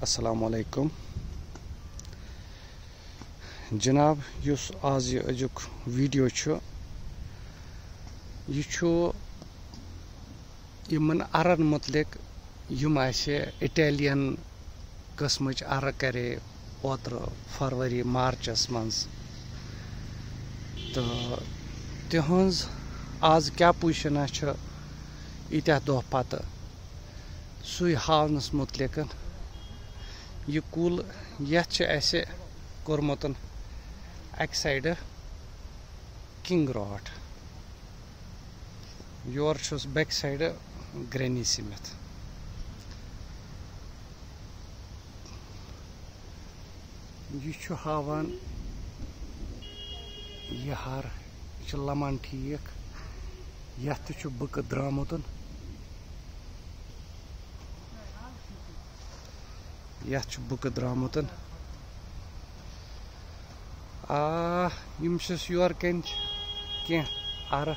السلام علیکم۔ جناب اس آز یہ أزیُک ویڈیو چھُ، یہ چھُ یمن ارن متعلق، یم اسہِ اٹیلین قسمٕچ ارٕ کرے اوترٕ فروری مارچس منٛز۔ تہٕ تِہنٛز آز کیٛاہ پُزِشنا چھِ ییٖتیٛاہ دۄہ پتہٕ، سُے ہاونس متعلق یہ کُل یتھ چھِ اسہِ کوٚرمُت اکہِ سایڈٕ کنگ راٹ یور چھُس بیٚکہِ سایڈٕ گرینی سمتھ یہ چھُ ہاوان یہ ہر یہ چھُ لمان ٹھیٖک یتھ تہِ چھُ بٕکہٕ درٛامُت یتھ چھُ بٕکہٕ درٛامُت آ، یِم چھِس یورٕ کَنۍ چھِ؟ کینٛہہ اَرٕ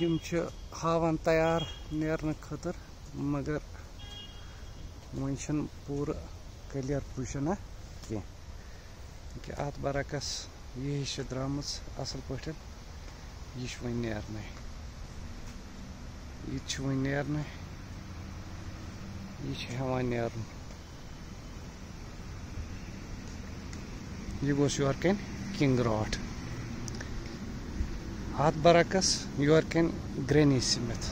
یِم چھِ ہاوان تیار نیرنہٕ خٲطرٕ، مگر وۄنۍ چھِنہٕ پوٗرٕ کلیر پُزِشنا کینٛہہ. کہِ اَتھ برعکس یہِ ہِش چھِ درٛامٕژ اَصٕل پٲٹھۍ. یہِ چھِ وۄنۍ نیرنَے. یہِ تہِ چھُ وۄنۍ نیرنَے. یہ ہیوان نیرن یہ گوس یور کن کنگ راٹ ات برعکس یور کن گرینی سمتھ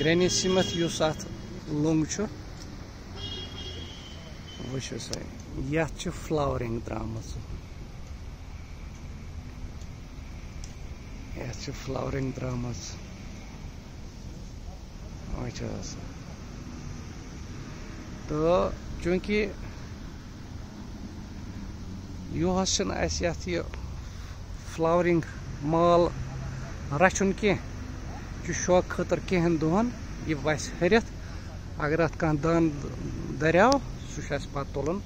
گرینی سمتھ اس ات لنگ چھ وچھو سا یت فلاورنگ درامت یت فلاورنگ درامت وچھو سا تو چونکہ یہ فلاورنگ مال رچن کی شوق خاطر کہن دہن یہ وس ہرت اگر ات کان دان دریاو، سہ پتہ تلن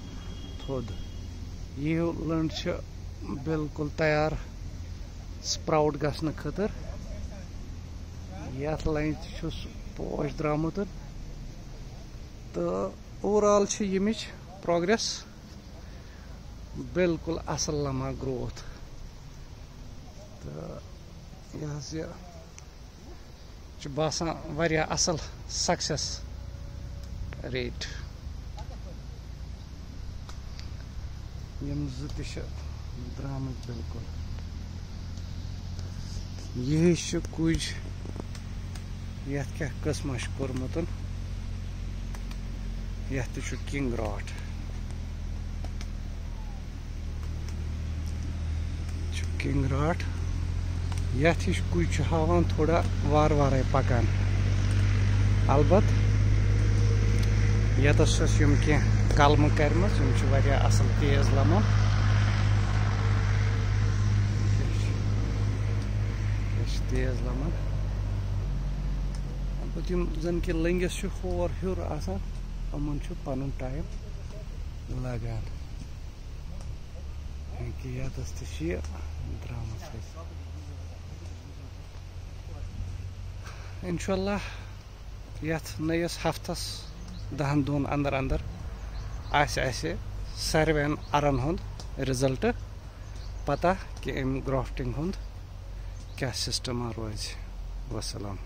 تھود۔ یہ لنڈ بالکل تیار سپراؤٹ گھن خاطر یت لنج تس پوش درامت تو اوور آل یمچ پروگرس بالکل اصل لما گروتھ۔ تو یہ باسان واریاہ اصل سکسیس ریٹ یم زٕ درامٕتۍ بالکل۔ یہ کُج یتھ کیٛاہ قٕسمہ چھُ کوٚرمُت یہ کنگ راٹ کنگ راٹ یت ہش کچھ ہاوان تھوڑا وار وار پکان البت یتس یم کی کلم کرم اصل تیز لمان تیز لمان البت زن کہ لنگس ہور ہور آسان یمن پن ٹائم لگان یتس تہ درامت انشاء اللہ یت نئس ہفتس دہن دہن اندر اندر آسہ ساروین ارن ہند رزلٹ پتہ کہ ام گرافٹنگ ہند کیا سسٹما روز وسلام